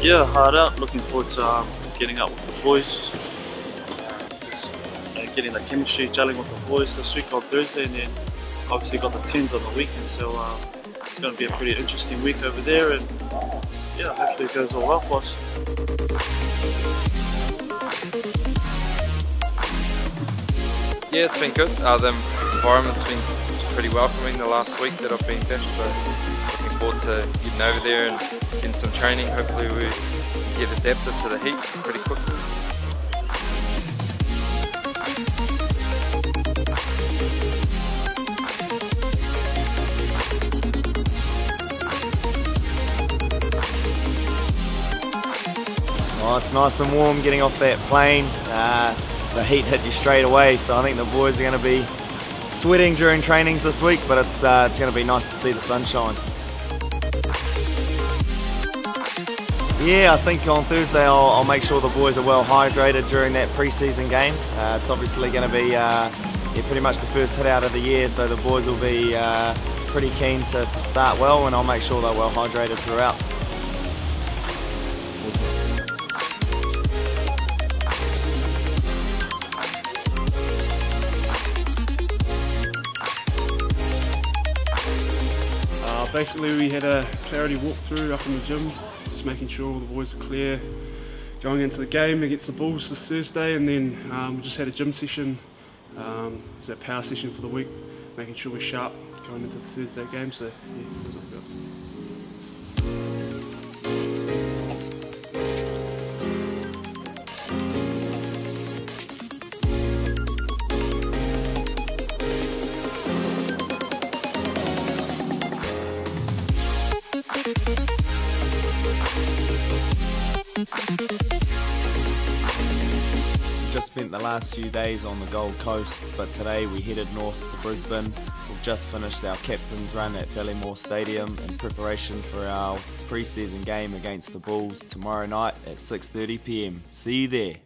Yeah, hard out. Looking forward to um, getting out with the boys. Just, uh, getting the chemistry, gelling with the boys this week on Thursday, and then obviously got the tens on the weekend. So uh, it's going to be a pretty interesting week over there, and yeah, hopefully it goes all well for us. Yeah, it's been good. Uh, the environment's been pretty welcoming the last week that I've been there, so looking forward to getting over there and getting some training. Hopefully we get adapted to the heat pretty quickly. Well, it's nice and warm getting off that plane. Uh, the heat hit you straight away, so I think the boys are going to be sweating during trainings this week, but it's, uh, it's going to be nice to see the sunshine. Yeah, I think on Thursday I'll, I'll make sure the boys are well hydrated during that pre-season game. Uh, it's obviously going to be uh, yeah, pretty much the first hit out of the year, so the boys will be uh, pretty keen to, to start well, and I'll make sure they're well hydrated throughout. Uh, basically, we had a clarity walkthrough up in the gym, making sure all the boys are clear going into the game against the Bulls this Thursday, and then um, we just had a gym session, um, it was a power session for the week, making sure we're sharp going into the Thursday game. So, yeah, just spent the last few days on the Gold Coast, but today we headed north to Brisbane. We've just finished our captain's run at Ballymore Stadium in preparation for our pre-season game against the Bulls tomorrow night at 6.30pm. See you there.